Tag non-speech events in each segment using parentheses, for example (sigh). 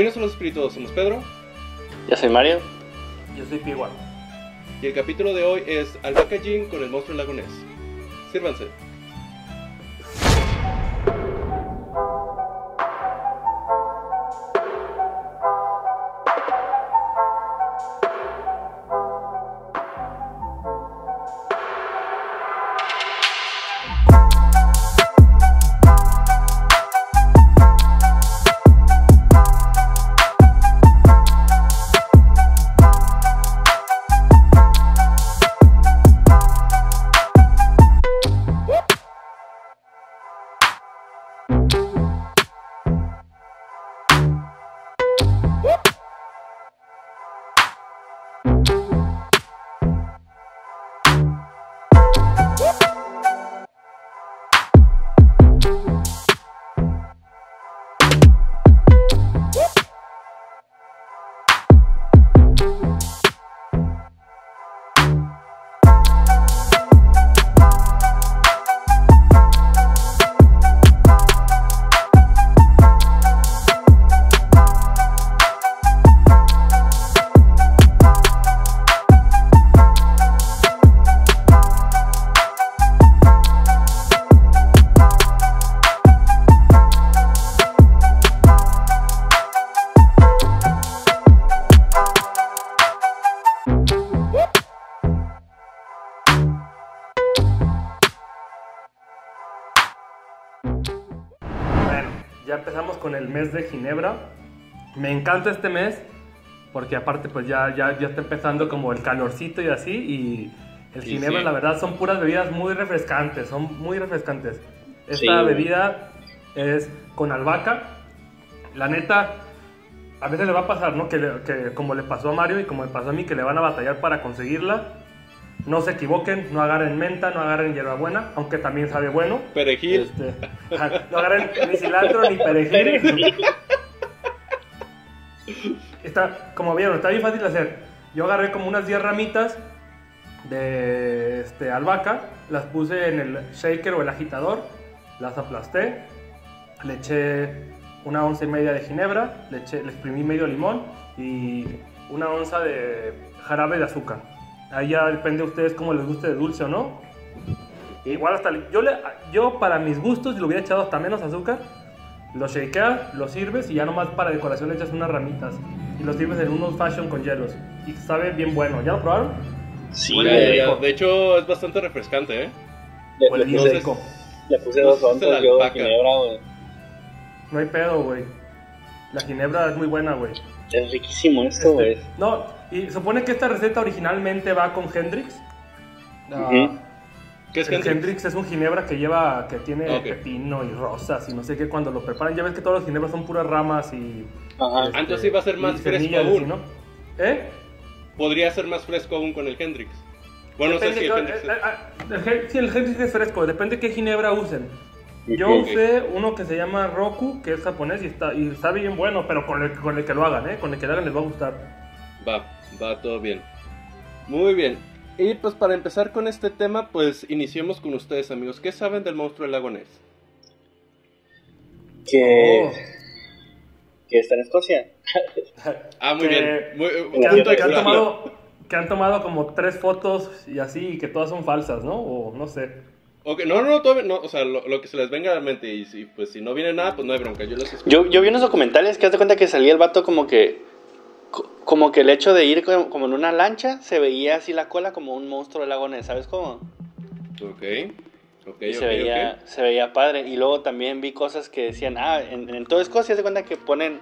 Bienvenidos a los espíritus, somos Pedro Yo soy Mario. Yo soy Piwa. y el capítulo de hoy es Albaca Jin con el monstruo lagonés. Sírvanse. Ya empezamos con el mes de Ginebra. Me encanta este mes porque aparte pues ya, ya, ya está empezando como el calorcito y así y el Sí, Ginebra sí. la verdad son puras bebidas muy refrescantes, son muy refrescantes. Esta Sí. bebida es con albahaca. La neta, a veces le va a pasar, ¿no? Que, que como le pasó a Mario y como le pasó a mí, que le van a batallar para conseguirla. No se equivoquen, no agarren menta, no agarren hierbabuena, aunque también sabe bueno. Perejil. Este, no agarren ni cilantro ni perejil. Está, como vieron, está bien fácil de hacer. Yo agarré como unas 10 ramitas de este, albahaca, las puse en el shaker o el agitador, las aplasté, le eché una onza y media de ginebra, le, eché, le exprimí medio limón y una onza de jarabe de azúcar. Ahí ya depende de ustedes cómo les guste de dulce o no. Igual hasta yo, le, yo para mis gustos le hubiera echado hasta menos azúcar. Lo shakeas, lo sirves y ya nomás para decoración le echas unas ramitas. Y lo sirves en un old fashion con hielos. Y sabe bien bueno. ¿Ya lo probaron? Sí, Ya, güey. ya, rico. De hecho, es bastante refrescante, ¿eh? Le, le bien puse, rico. le puse dos onzas la yo de ginebra, güey. No hay pedo, güey. La ginebra es muy buena, güey. Es riquísimo esto, güey. Este, no, y supone que esta receta originalmente va con Hendrix. Ah, Ujú. ¿Qué es el Hendrix? Hendrix es un ginebra que lleva, que tiene Ok. pepino y rosas y no sé qué cuando lo preparan. Ya ves que todos los ginebras son puras ramas y... Ajá. este, Ah, entonces sí va a ser más fresco aún. ¿sí, ¿no? ¿Eh? Podría ser más fresco aún con el Hendrix. Bueno, no sé Depende si el Hendrix eh, eh, el Hen- sí, el Hendrix es fresco, depende qué ginebra usen. Yo usé uno que se llama Roku, que es japonés y está, y está bien bueno, pero con el, con el que lo hagan, ¿eh? Con el que lo hagan les va a gustar. Va, va todo bien. Muy bien. Y pues para empezar con este tema, pues iniciemos con ustedes, amigos. ¿Qué saben del monstruo del lago Ness? Que, Oh. que está en Escocia. (laughs) Ah, muy Que- bien. Muy, Que punto han, que han tomado, que han tomado como tres fotos y así, y que todas son falsas, ¿no? O no sé. Ok, no, no, todavía no, o sea, lo, lo que se les venga a la mente y si, pues, si no viene nada, pues no hay bronca, yo los escucho. Yo, yo vi unos documentales que haz de cuenta que salía el vato como que. Co- Como que el hecho de ir como, como en una lancha se veía así la cola como un monstruo del lago Ness, ¿sabes cómo? Ok, ok, Y ok, se, veía, ok. se veía padre. Y luego también vi cosas que decían, ah, en, en toda Escocia se cuenta que ponen,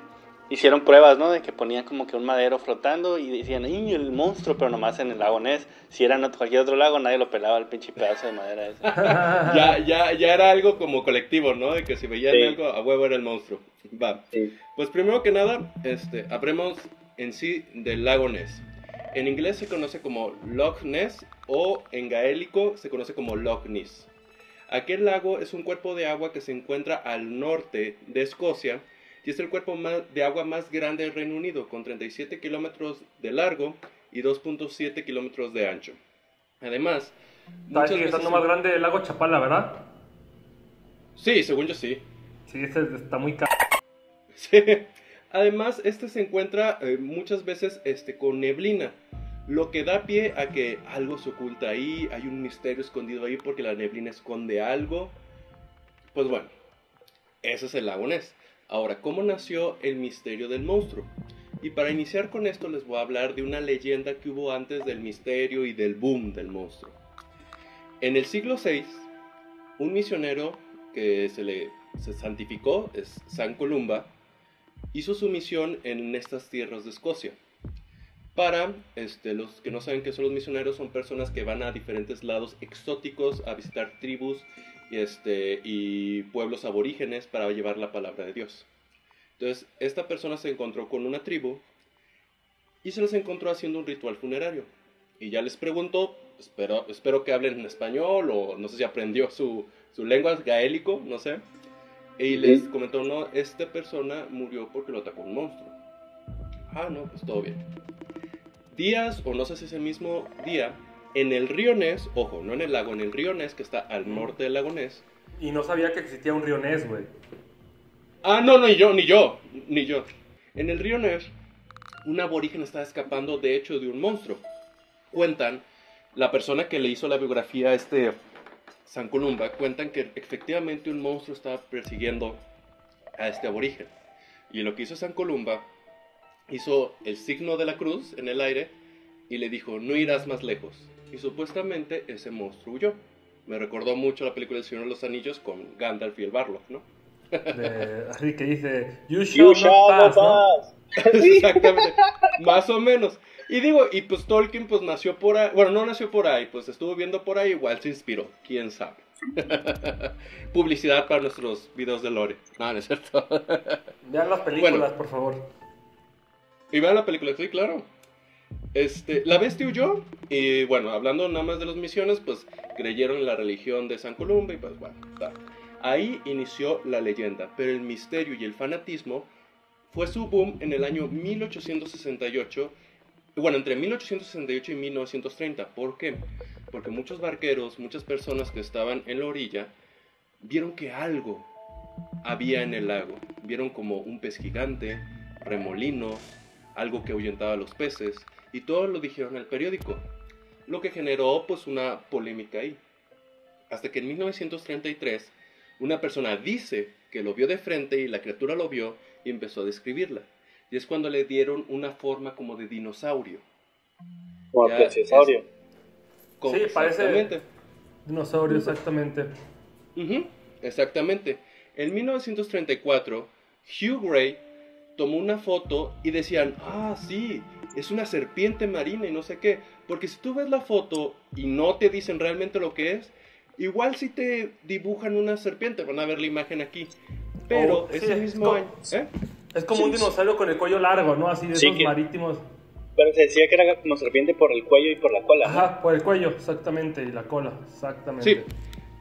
hicieron pruebas, ¿no? De que ponían como que un madero flotando y decían, ¡ay, el monstruo! Pero nomás en el lago Ness. Si era en cualquier otro lago, nadie lo pelaba el pinche pedazo de madera ese. (laughs) Ya, ya, ya era algo como colectivo, ¿no? De que si veían Sí. algo, a huevo era el monstruo. Va. Sí. Pues primero que nada, este, hablemos en sí del lago Ness. En inglés se conoce como Loch Ness o en gaélico se conoce como Loch Ness. Aquel lago es un cuerpo de agua que se encuentra al norte de Escocia y es el cuerpo de agua más grande del Reino Unido, con 37 kilómetros de largo y 2.7 kilómetros de ancho. Además, Está muchas veces estando más grande el lago Chapala, ¿verdad? Sí, según yo sí. Sí, ese está muy caro. (laughs) Sí. Además, este se encuentra eh, muchas veces este, con neblina, lo que da pie a que algo se oculta ahí, hay un misterio escondido ahí porque la neblina esconde algo. Pues bueno, ese es el lago Ness. Ahora, ¿cómo nació el misterio del monstruo? Y para iniciar con esto les voy a hablar de una leyenda que hubo antes del misterio y del boom del monstruo. En el siglo VI, un misionero que se le se santificó, es San Columba, hizo su misión en estas tierras de Escocia. Para este, los que no saben qué son los misioneros, son personas que van a diferentes lados exóticos a visitar tribus este, y pueblos aborígenes para llevar la palabra de Dios. Entonces, esta persona se encontró con una tribu y se les encontró haciendo un ritual funerario. Y ya les preguntó, espero, que hablen en español o no sé si aprendió su lengua gaélico, no sé. Y les comentó, no, esta persona murió porque lo atacó un monstruo. Ah, no, pues todo bien. Días, o no sé si es el mismo día, en el río Ness, ojo, no en el lago, en el río Ness, que está al norte del lago Ness. Y no sabía que existía un río Ness, güey. Ah, no, no, ni yo, ni yo, ni yo. En el río Ness, un aborigen estaba escapando, de hecho, de un monstruo. Cuentan, la persona que le hizo la biografía a este San Columba, cuentan que efectivamente un monstruo estaba persiguiendo a este aborigen. Y lo que hizo San Columba, hizo el signo de la cruz en el aire y le dijo, no irás más lejos. Y supuestamente ese monstruo huyó. Me recordó mucho la película El Señor de los Anillos con Gandalf y el Barlock, ¿no? así que dice, you shall, not pass, (laughs) Exactamente, más o menos. Y digo, y pues Tolkien pues nació por ahí, bueno, no nació por ahí, pues estuvo viendo por ahí, igual se inspiró, quién sabe. (laughs) Publicidad para nuestros videos de Lore. No, no es cierto. (laughs) vean las películas, por favor. Y vean la película, sí, claro. Este, la bestia huyó y bueno, hablando nada más de las misiones, pues creyeron en la religión de San Columba y pues bueno, ahí inició la leyenda, pero el misterio y el fanatismo fue su boom en el año 1868 bueno, entre 1868 y 1930. ¿Por qué? Porque muchos barqueros, muchas personas que estaban en la orilla, vieron que algo había en el lago. Vieron como un pez gigante, remolinos, algo que ahuyentaba a los peces, y todo lo dijeron en el periódico, lo que generó pues una polémica ahí. Hasta que en 1933 una persona dice que lo vio de frente y la criatura lo vio y empezó a describirla. Y es cuando le dieron una forma como de dinosaurio. Como plesiosaurio. Sí, parece dinosaurio, exactamente. exactamente. En 1934, Hugh Gray tomó una foto y decían, ah, sí, es una serpiente marina y no sé qué. Porque si tú ves la foto y no te dicen realmente lo que es, igual si te dibujan una serpiente, van a ver la imagen aquí. Pero oh, ese mismo año... ¿eh? Es como un dinosaurio con el cuello largo, ¿no? Así de esos marítimos. Pero se decía que era como serpiente por el cuello y por la cola. Ajá, por el cuello, exactamente, y la cola, exactamente. Sí.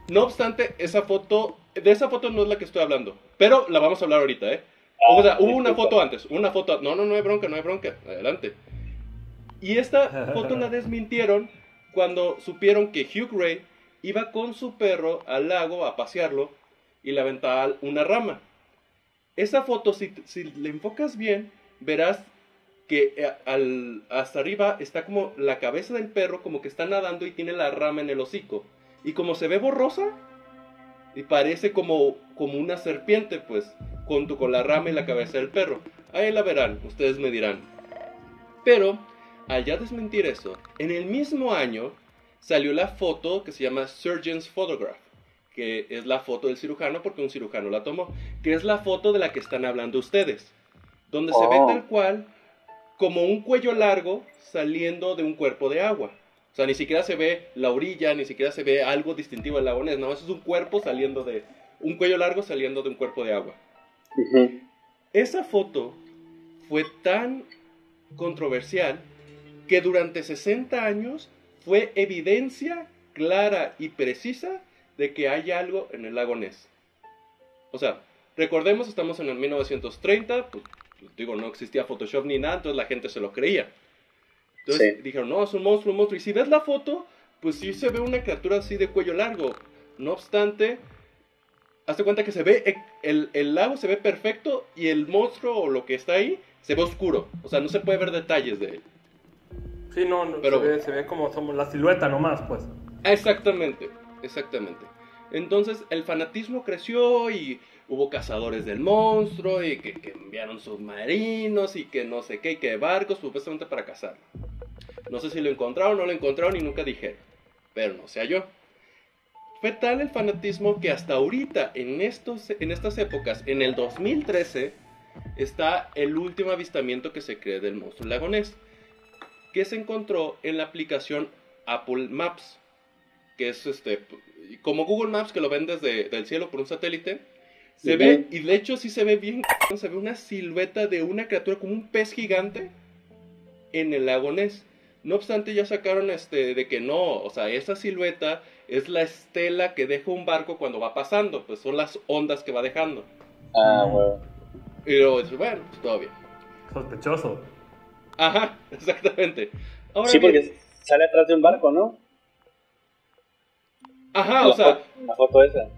No obstante, esa foto, de esa foto no es la que estoy hablando, pero la vamos a hablar ahorita, ¿eh? o sea, hubo una foto antes, una foto, no, no, no hay bronca, no hay bronca, adelante. Y esta foto la (laughs) desmintieron cuando supieron que Hugh Gray iba con su perro al lago a pasearlo y le aventaba una rama. Esa foto, si, le enfocas bien, verás que eh, al, hasta arriba está como la cabeza del perro, como que está nadando y tiene la rama en el hocico. Y como se ve borrosa, y parece como, como una serpiente, pues, junto con la rama y la cabeza del perro. Ahí la verán, ustedes me dirán. Pero, al ya desmentir eso, en el mismo año salió la foto que se llama Surgeon's Photograph que es la foto del cirujano porque un cirujano la tomó, que es la foto de la que están hablando ustedes, donde se ve oh. tal cual como un cuello largo saliendo de un cuerpo de agua. O sea, ni siquiera se ve la orilla, ni siquiera se ve algo distintivo del lago Ness, no, eso es un cuerpo saliendo de, un cuello largo saliendo de un cuerpo de agua. Esa foto fue tan controversial que durante 60 años fue evidencia clara y precisa de que hay algo en el lago Ness. O sea, recordemos, estamos en el 1930, pues, pues, digo, no existía Photoshop ni nada, entonces la gente se lo creía. Entonces dijeron, no, es un monstruo, un monstruo. Y si ves la foto, pues sí se ve una criatura así de cuello largo. No obstante, hazte cuenta que se ve, e, el, el lago se ve perfecto y el monstruo o lo que está ahí se ve oscuro. O sea, no se puede ver detalles de él. Sí, no, no, Pero- se, ve, se ve como somos la silueta nomás, pues. Exactamente, exactamente. Entonces el fanatismo creció y hubo cazadores del monstruo y que, que enviaron submarinos y que no sé qué, y que barcos supuestamente para cazarlo. No sé si lo encontraron o no lo encontraron y nunca dijeron, pero no se halló. Fue tal el fanatismo que hasta ahorita, en, estos, en estas épocas, en el 2013, está el último avistamiento que se cree del monstruo lagonés, que se encontró en la aplicación Apple Maps que es este como Google Maps que lo ven desde del cielo por un satélite se ve y de hecho sí se ve bien se ve una silueta de una criatura como un pez gigante en el lago Ness. No obstante ya sacaron este de que no o sea esa silueta es la estela que deja un barco cuando va pasando pues son las ondas que va dejando. Ah, güey. y luego dices, bueno pues todo bien Sospechoso. ajá (laughs) exactamente. Ahora Sí, bien, porque sale atrás de un barco, ¿no? Ajá la, o sea foto, la foto esa.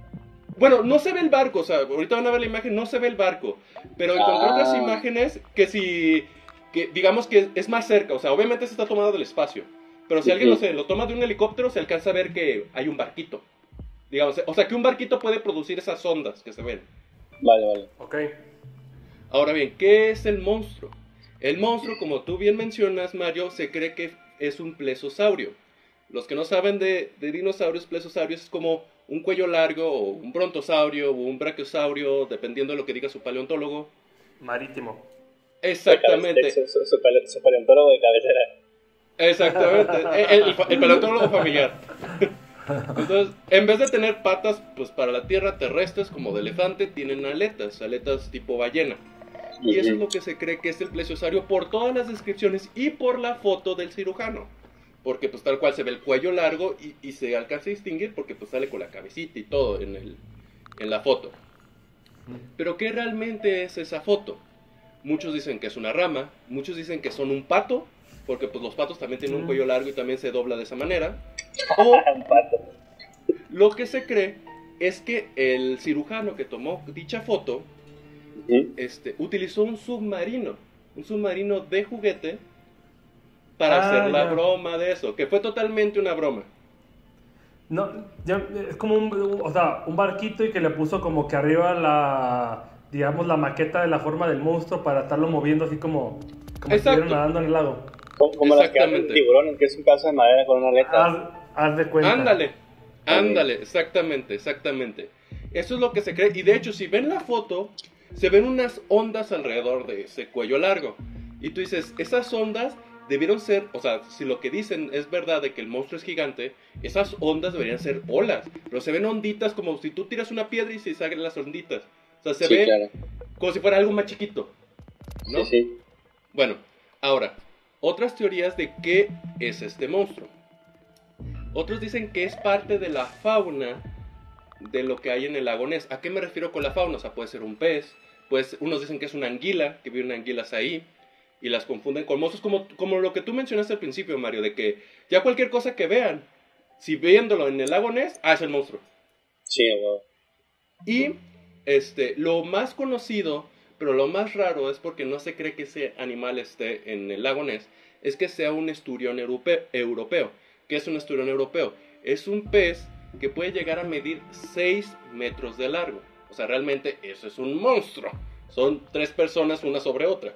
Bueno, no se ve el barco, o sea, ahorita van a ver la imagen, no se ve el barco, pero encontré Ah. otras imágenes que si, que digamos que es más cerca, o sea, obviamente se está tomado del espacio, pero si alguien, no sé, lo toma de un helicóptero, se alcanza a ver que hay un barquito, digamos, o sea, que un barquito puede producir esas ondas que se ven. Vale, vale. Ok. Ahora bien, ¿qué es el monstruo? El monstruo, como tú bien mencionas, Mario, se cree que es un plesosaurio. Los que no saben de, de dinosaurios, plesiosaurios es como un cuello largo, o un brontosaurio, o un brachiosaurio, dependiendo de lo que diga su paleontólogo. Marítimo. Exactamente, Su, su, su pale- su paleontólogo de cabecera. exactamente. (laughs) El, el- el paleontólogo familiar. Entonces, en vez de tener patas pues para la tierra terrestres como de elefante, tienen aletas, aletas tipo ballena. Y eso es lo que se cree que es el plesiosario por todas las descripciones y por la foto del cirujano. Porque pues tal cual se ve el cuello largo y, y se alcanza a distinguir porque pues sale con la cabecita y todo en, el, en la foto. Pero ¿qué realmente es esa foto? Muchos dicen que es una rama, muchos dicen que son un pato, porque pues los patos también tienen un Mm. cuello largo y también se dobla de esa manera. (laughs) O Un pato. lo que se cree es que el cirujano que tomó dicha foto este, utilizó un submarino, un submarino de juguete para Ah, hacer la ya. broma de eso, que fue totalmente una broma. No, ya, es como un, o sea, un barquito y que le puso como que arriba la, digamos, la maqueta de la forma del monstruo para estarlo moviendo así como, como si Exacto. estuviera nadando en el lago. Como, las que hacen Exactamente. tiburones, que es un pedazo de madera con una aleta. Haz, haz de cuenta. Ándale, ándale, exactamente, exactamente. Eso es lo que se cree. Y de hecho, si ven la foto, se ven unas ondas alrededor de ese cuello largo. Y tú dices, esas ondas debieron ser, o sea, si lo que dicen es verdad de que el monstruo es gigante, esas ondas deberían ser olas. Pero se ven onditas como si tú tiras una piedra y se salen las onditas. O sea, se sí, ve claro. como si fuera algo más chiquito. ¿no? Sí, sí. Bueno, ahora, otras teorías de qué es este monstruo. Otros dicen que es parte de la fauna de lo que hay en el lago Ness. ¿A qué me refiero con la fauna? O sea, puede ser un pez, pues unos dicen que es una anguila, que viven anguilas ahí, y las confunden con monstruos, como, como lo que tú mencionaste al principio, Mario, de que ya cualquier cosa que vean, si viéndolo en el lago Ness, ah, es el monstruo. Sí, güey. Y este, lo más conocido, pero lo más raro es porque no se cree que ese animal esté en el lago Ness, es que sea un esturión europe- europeo. ¿Qué es un esturión europeo? Es un pez que puede llegar a medir 6 metros de largo. O sea, realmente eso es un monstruo. Son tres personas una sobre otra,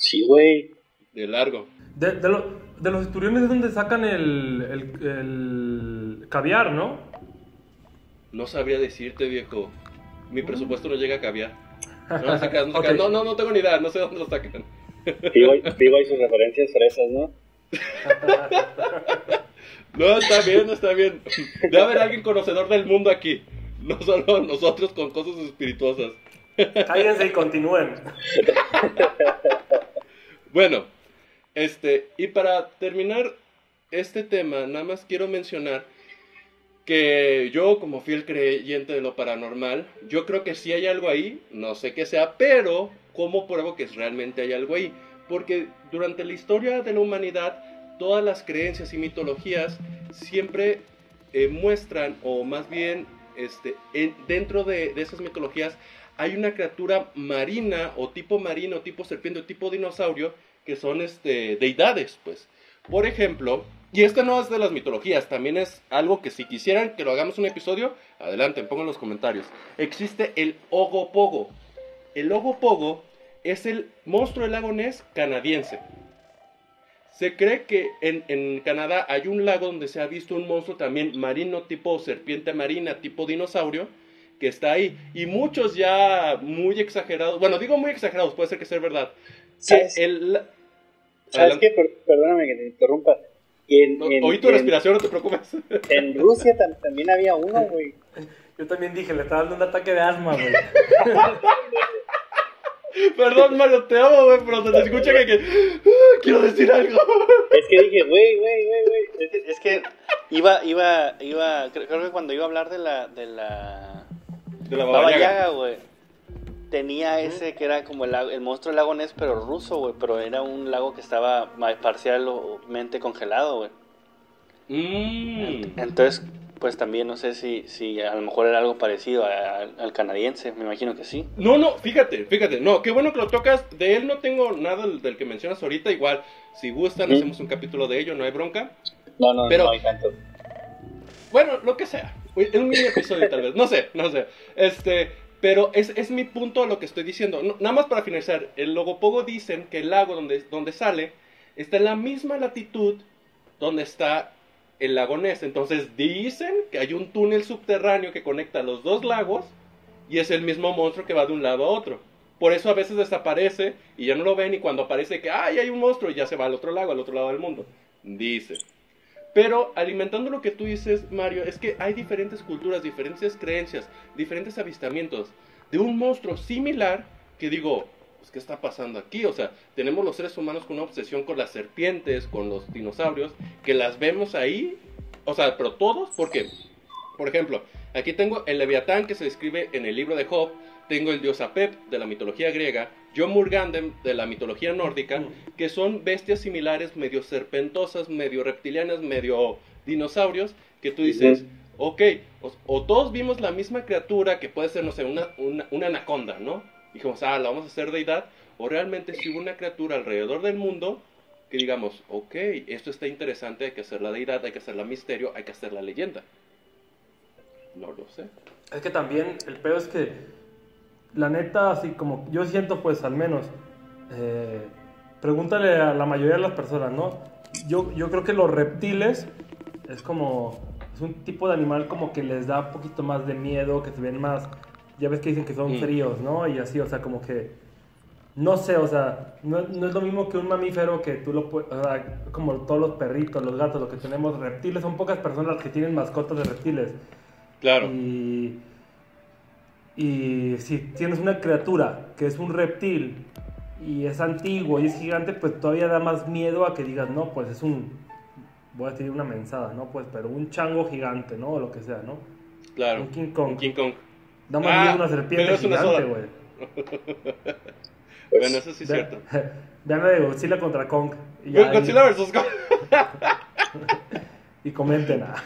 Sí, güey. de largo. De, de, lo- de los esturiones es donde sacan el, el, el caviar, ¿no? No sabría decirte, viejo. Mi presupuesto no llega a caviar. No, crean, no, se (laughs) Ok. crean. no, no, no tengo ni idea, no sé dónde lo sacan. Vivo, ahí sus referencias fresas, ¿no? (laughs) No, está bien, está bien. Debe haber alguien conocedor del mundo aquí. No solo nosotros con cosas espirituosas. Cállense y continúen. (laughs) Bueno, este, y para terminar este tema, nada más quiero mencionar que yo, como fiel creyente de lo paranormal, yo creo que sí hay algo ahí, no sé qué sea, pero ¿cómo pruebo que realmente hay algo ahí? Porque durante la historia de la humanidad, todas las creencias y mitologías siempre eh, muestran, o más bien este, en- dentro de, de esas mitologías hay una criatura marina o tipo marino, tipo serpiente o tipo dinosaurio que son este, deidades, pues. Por ejemplo, y esto no es de las mitologías, también es algo que si quisieran que lo hagamos un episodio, adelante, pongan los comentarios. Existe el Ogopogo. El Ogopogo es el monstruo del lago canadiense. Se cree que en Canadá hay un lago donde se ha visto un monstruo también marino tipo serpiente marina, tipo dinosaurio, que está ahí. Y muchos ya muy exagerados, bueno, digo muy exagerados, puede ser que sea verdad. Que ¿Sabes, el, ¿sabes Adelante. qué? Per- perdóname que te interrumpa. En, No, en- oí tu en- respiración, no te preocupes. (laughs) En Rusia tam- también había uno, (laughs) güey. Yo también dije, le estaba dando un ataque de asma, güey. (laughs) Perdón, Mario, te amo, güey, pero se te escucha que, que "Ah, quiero decir algo. Es que dije, güey, güey, güey, güey. Es que, es que iba, iba, iba, creo, creo que cuando iba a hablar de la, de la De la Baba Baba Yaga. Yaga, güey, tenía ese que era como el, monstruo del lago Ness, pero ruso, güey, pero era un lago que estaba parcialmente congelado, güey. Mm. Entonces, pues también no sé si, si a lo mejor era algo parecido a- al canadiense, me imagino que sí. No, no, fíjate, fíjate, no, qué bueno que lo tocas. De él no tengo nada del, del que mencionas ahorita. Igual, si gustan, hacemos un capítulo de ello, no hay bronca. No, no, Pero- no hay tanto. Bueno, lo que sea. Un mini episodio tal vez. No sé, no sé. Este, pero es, es mi punto a lo que estoy diciendo. No, nada más para finalizar. El Logopogo dicen que el lago donde, donde sale está en la misma latitud donde está el lago Ness. Entonces dicen que hay un túnel subterráneo que conecta los dos lagos y es el mismo monstruo que va de un lado a otro. Por eso a veces desaparece y ya no lo ven y cuando aparece que ¡ay, hay un monstruo! y ya se va al otro lago, al otro lado del mundo. Dice. Pero alimentando lo que tú dices, Mario, es que hay diferentes culturas, diferentes creencias, diferentes avistamientos de un monstruo similar que digo, pues, ¿qué está pasando aquí? O sea, tenemos los seres humanos con una obsesión con las serpientes, con los dinosaurios, que las vemos ahí, o sea, pero todos, ¿por qué? Por ejemplo, aquí tengo el Leviatán que se describe en el libro de Job, tengo el dios Apep de la mitología griega, Jomurgandem de la mitología nórdica, que son bestias similares, medio serpentosas, medio reptilianas, medio dinosaurios, que tú dices, ok, o, o todos vimos la misma criatura que puede ser, no sé, una, una, una anaconda, ¿no? Dijimos, ah, la vamos a hacer deidad, o realmente si hubo una criatura alrededor del mundo que digamos, ok, esto está interesante, hay que hacer la deidad, hay que hacer la misterio, hay que hacer la leyenda. No lo sé. Es que también el peor es que, la neta, así como yo siento, pues al menos, eh, pregúntale a la mayoría de las personas, ¿no? Yo, yo creo que los reptiles es como, es un tipo de animal como que les da un poquito más de miedo, que se ven más, ya ves que dicen que son fríos, ¿no? Y así, o sea, como que, no sé, o sea, no, no es lo mismo que un mamífero que tú lo puedes, o sea, como todos los perritos, los gatos, lo que tenemos, reptiles, son pocas personas las que tienen mascotas de reptiles. Claro. Y, y si tienes una criatura que es un reptil y es antiguo y es gigante, pues todavía da más miedo a que digas, no, pues es un, voy a decir una mensada, ¿no? Pues, pero un chango gigante, ¿no? O lo que sea, ¿no? Claro. Un King Kong. Un King Kong. Da más Ah, miedo una serpiente es una gigante, güey. (laughs) bueno, eso sí es Ve- cierto. Vean la de Godzilla contra Kong. Y, ya- Godzilla vs. Kong. (laughs) y comenten. ah.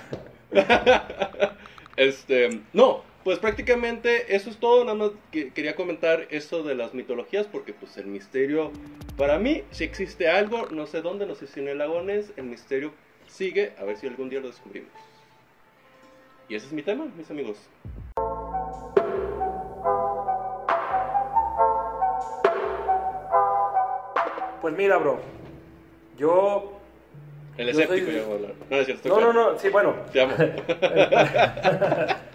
(laughs) Este, no, pues prácticamente eso es todo. Nada más que quería comentar eso de las mitologías, porque pues el misterio, para mí, si existe algo, no sé dónde, no sé si en el lago Ness, el misterio sigue, a ver si algún día lo descubrimos. Y ese es mi tema, mis amigos. Pues mira, bro. Yo. El Yo escéptico soy- ya voy a hablar. No, es cierto, No, no, no. Sí, bueno. Te amo. (laughs) (laughs)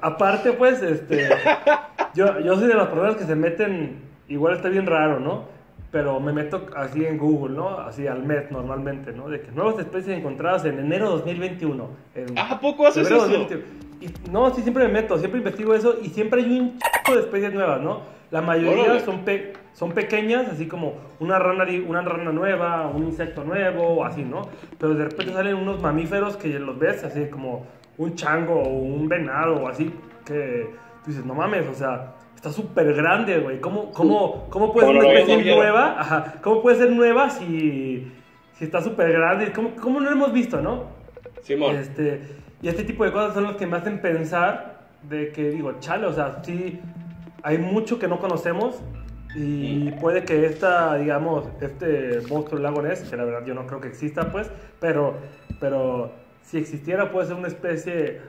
Aparte, pues, este. (laughs) Yo, yo soy de las personas que se meten. Igual está bien raro, ¿no? Pero me meto así en Google, ¿no? Así al mes normalmente, ¿no? De que nuevas especies encontradas en enero de 2021. En Ah, ¿a poco haces eso? 2021. Y, no, sí, siempre me meto, siempre investigo eso y siempre hay un chico de especies nuevas, ¿no? La mayoría Órale. son, pe- son pequeñas, así como una rana, una rana nueva, un insecto nuevo, así, ¿no? Pero de repente salen unos mamíferos que los ves, así como un chango o un venado o así, que tú dices, no mames, o sea, está súper grande, güey. ¿Cómo, cómo, ¿Cómo puede ser una especie nueva? Ajá, ¿Cómo puede ser nueva si, si está súper grande? ¿Cómo, ¿Cómo no lo hemos visto, no? Simón. Este, y este tipo de cosas son las que me hacen pensar de que digo, chale, o sea, sí, hay mucho que no conocemos y puede que esta, digamos, este monstruo del lago Ness, que la verdad yo no creo que exista, pues, pero, pero si existiera puede ser una especie,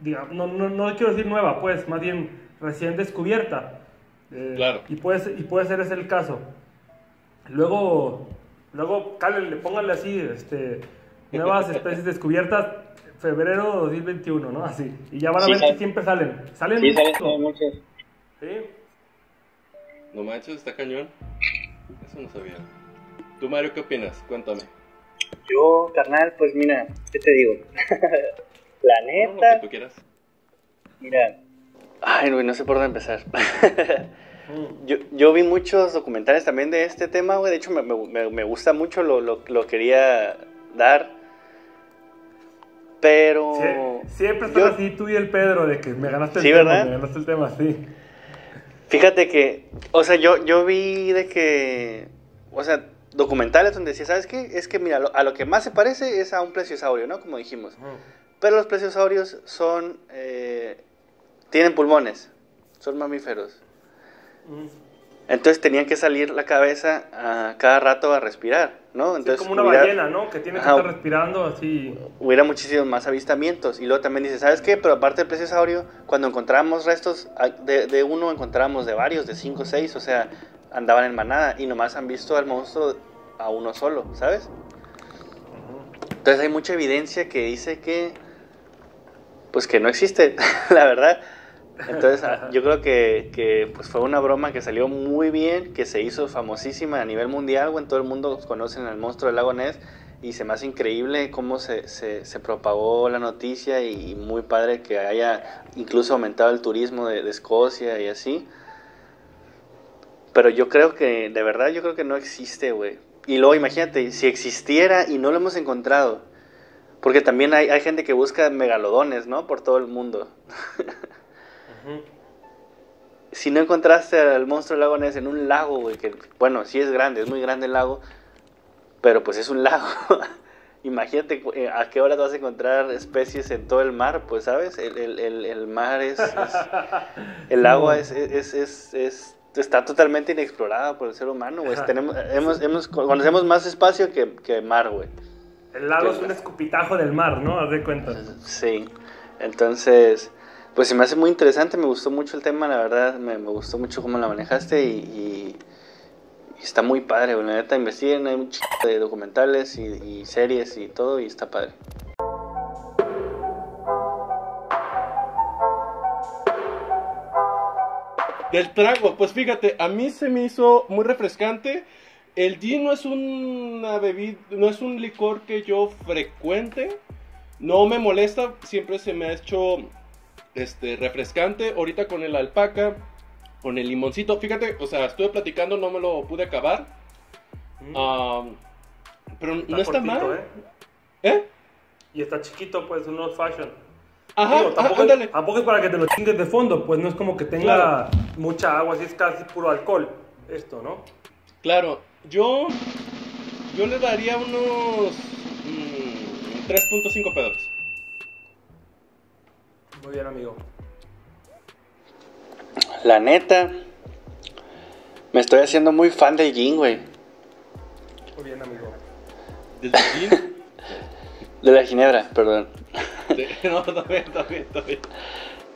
digamos, no, no, no quiero decir nueva, pues, más bien recién descubierta. Eh, Claro. Y puede, ser- y puede ser ese el caso. Luego, luego, cálenle, pónganle así, este, nuevas (laughs) especies descubiertas, febrero 2021, ¿no? Así. Y ya van a Sí, ver que siempre salen. Salen Sí, salen muchos. Sí. No manches, está cañón. Eso no sabía. ¿Tú, Mario, qué opinas? Cuéntame. Yo, carnal, pues mira, ¿qué te digo? (laughs) La No, lo neta, que tú quieras. mira. Ay, güey, no sé por dónde empezar. Mm. (laughs) yo, yo vi muchos documentales también de este tema, güey. De hecho, me, me- me gusta mucho, lo, lo, lo quería dar. Pero. Sie- siempre están yo- así tú y el Pedro de que me ganaste el Sí, tema, ¿verdad? me ganaste el tema, sí. Fíjate que, o sea, yo, yo vi de que, o sea, documentales donde decía, ¿sabes qué? Es que, mira, lo- a lo que más se parece es a un plesiosaurio, ¿no? Como dijimos. Pero los plesiosaurios son, eh, tienen pulmones, son mamíferos. Mm. Entonces tenían que salir la cabeza a cada rato a respirar, ¿no? Sí, Entonces como una hubiera- ballena, ¿no? Que tiene que Ajá. estar respirando así. hubiera muchísimos más avistamientos. Y luego también dice, ¿sabes qué? Pero aparte del plesiosaurio, cuando encontramos restos ah, de, de uno, encontramos de varios, de cinco seis, o sea, andaban en manada y nomás han visto al monstruo a uno solo, ¿sabes? Entonces hay mucha evidencia que dice que, pues que no existe, (laughs) la verdad. Entonces ah, yo creo que, que, pues fue una broma que salió muy bien, que se hizo famosísima a nivel mundial, en todo el mundo conocen al monstruo del lago Ness y se me hace increíble cómo se, se, se propagó la noticia y muy padre que haya incluso aumentado el turismo de, de Escocia y así. Pero yo creo que, de verdad, yo creo que no existe, güey. Y luego imagínate, si existiera y no lo hemos encontrado. Porque también hay, hay gente que busca megalodones, ¿no? Por todo el mundo. Si no encontraste al monstruo del lago Ness en un lago, güey, que, bueno, sí es grande, es muy grande el lago, pero pues es un lago. (laughs) Imagínate eh, a qué hora te vas a encontrar especies en todo el mar, pues, ¿sabes? El, el- el- el mar es... es- el (laughs) agua es, es, es- es- está totalmente inexplorada por el ser humano, güey. Tenemos, hemos, hemos- conocemos más espacio que, que mar, güey. El lago es un escupitajo del mar, ¿no? Haz de cuenta. Sí, entonces, pues se me hace muy interesante, me gustó mucho el tema, la verdad, me, me gustó mucho cómo la manejaste y, y- y está muy padre, güey. la neta, investiguen, hay un chico de documentales y, y series y todo y está padre. Del trago, pues fíjate, a mí se me hizo muy refrescante. El gin no es una bebida, no es un licor que yo frecuente. No me molesta, siempre se me ha hecho este refrescante. Ahorita con el alpaca, con el limoncito, fíjate, o sea, estuve platicando, no me lo pude acabar. Mm. Ah, pero no está mal. ¿eh? ¿Eh? Y está chiquito, pues, un old fashion. Ajá, Digo, tampoco, es, tampoco es para que te lo chingues de fondo, pues no es como que tenga Claro. mucha agua, así es casi puro alcohol. Esto, ¿no? Claro, yo yo le daría unos mm, 3.5 pedos. Muy bien, amigo. La neta, me estoy haciendo muy fan del gin, güey. Muy bien, amigo. ¿Del gin? (laughs) De la ginebra, perdón. (laughs) No.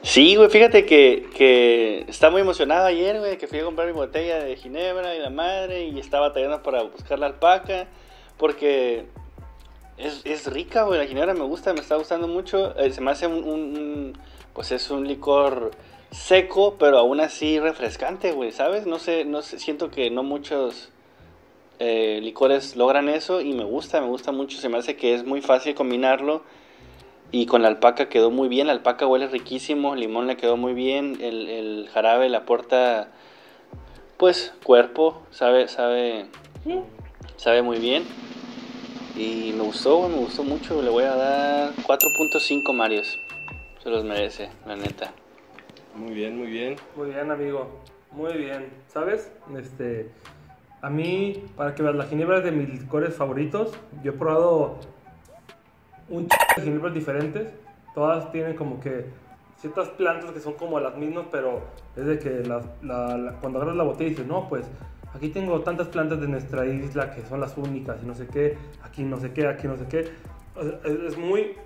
Sí, güey, fíjate que, que estaba muy emocionado ayer, güey, que fui a comprar mi botella de ginebra y la madre y estaba batallando para buscar la alpaca porque es, es rica, güey, la ginebra me gusta, me está gustando mucho. Eh, se me hace un- pues es un licor seco, pero aún así refrescante, güey, ¿sabes? No sé, no sé, siento que no muchos eh, licores logran eso y me gusta, me gusta mucho, se me hace que es muy fácil combinarlo. Y con la alpaca quedó muy bien, la alpaca huele riquísimo, el limón le quedó muy bien, el, el jarabe le aporta pues cuerpo, sabe, sabe, sabe muy bien. Y me gustó, me gustó mucho, le voy a dar 4.5 Marios. Se los merece, la neta. Muy bien, muy bien. Muy bien, amigo. Muy bien. ¿Sabes? Este, a mí, para que veas, la ginebra es de mis licores favoritos. Yo he probado un de ginebras diferentes. Todas tienen como que ciertas plantas que son como las mismas, pero es de que la- la- la- cuando agarras la botella dices, no, pues aquí tengo tantas plantas de nuestra isla que son las únicas y no sé qué, aquí no sé qué, aquí no sé qué. O es, es muy...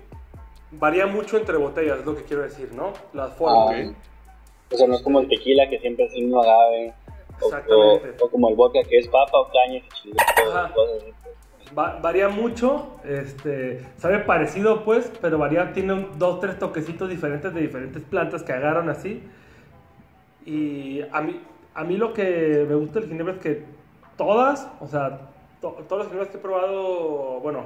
Varía mucho entre botellas, es lo que quiero decir, ¿no? Las formas. Ah, O sea, no es como el tequila que siempre es el mismo agave. O, Exactamente. o- o como el vodka que es papa o caña. Ajá. cosas así. Va- varía mucho, este, sabe parecido pues, pero varía, tiene un- dos, tres toquecitos diferentes de diferentes plantas que agarran así. Y a mí, a mí lo que me gusta del ginebra es que todas, o sea, to- todas las ginebras que he probado, bueno,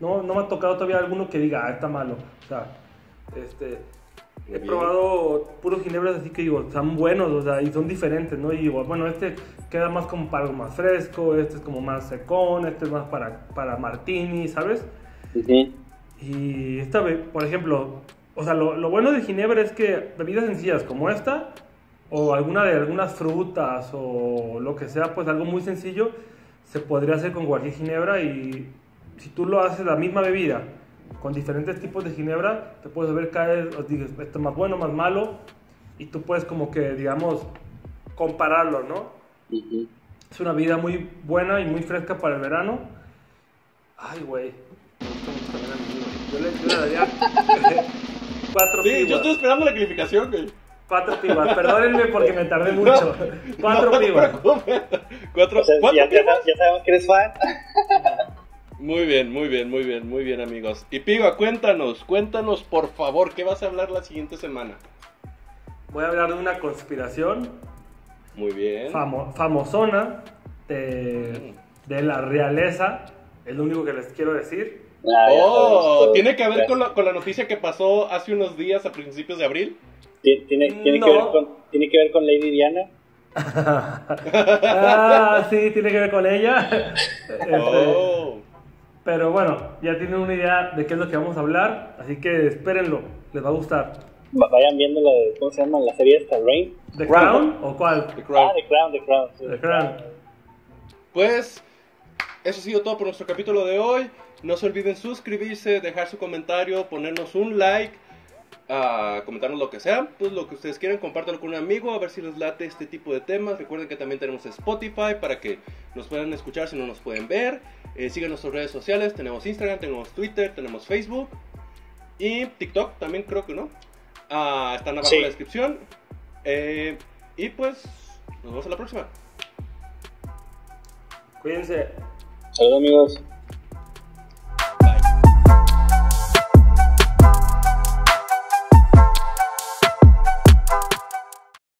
no, no me ha tocado todavía alguno que diga, ah, está malo. O sea, este, he bien. probado puros ginebras así que digo, están buenos, o sea, y son diferentes, ¿no? Y digo, bueno, este queda más como para algo más fresco, este es como más secón, este es más para, para martini, ¿sabes? Ujú. Y esta, por ejemplo, o sea, lo, lo bueno de Ginebra es que bebidas sencillas como esta, o alguna de algunas frutas, o lo que sea, pues algo muy sencillo, se podría hacer con cualquier Ginebra y si tú lo haces la misma bebida, con diferentes tipos de Ginebra, te puedes ver caer, o dices, esto es más bueno, más malo, y tú puedes como que, digamos, compararlo, ¿no? Ujú. Es una bebida muy buena y muy fresca para el verano. Ay, güey. Me gusta mucho también a mí, güey. Yo le, yo le daría (laughs) cuatro Sí, yo pibas. estoy esperando la calificación, güey. Cuatro pibas. Perdónenme porque me tardé (laughs) mucho. Cuatro No pibas. Cuatro, O sea, ¿cuatro ya, ya, pibas? ya sabemos que eres fan. Muy bien, muy bien, muy bien, muy bien, amigos. Y Piba, cuéntanos, cuéntanos, por favor, ¿qué vas a hablar la siguiente semana? Voy a hablar de una conspiración Muy bien. famo- famosona de, de la realeza. Es lo único que les quiero decir. Ah, Oh, ¿tiene que ver con la, con la noticia que pasó hace unos días a principios de abril? Ti- Tiene, tiene, No. que ver con, tiene que ver con Lady Diana. (laughs) ah, sí, tiene que ver con ella. (laughs) Este, Oh, Pero bueno, ya tienen una idea de qué es lo que vamos a hablar, así que espérenlo, les va a gustar. Va- Vayan viendo la, de- ¿cómo se llama? La serie esta, Rain. ¿The Crown o cuál? The Crown. Ah, The Crown, The Crown. sí. The Crown. Pues, eso ha sido todo por nuestro capítulo de hoy. No se olviden suscribirse, dejar su comentario, ponernos un like, ah, comentarnos lo que sea, pues lo que ustedes quieran, compártanlo con un amigo, a ver si les late este tipo de temas. Recuerden que también tenemos Spotify para que nos puedan escuchar si no nos pueden ver. Eh, sigan nuestras redes sociales, tenemos Instagram, tenemos Twitter, tenemos Facebook y TikTok también creo que no. Ah, están abajo Sí. en la descripción. Eh, y pues, nos vemos a la próxima. Cuídense. Saludos amigos.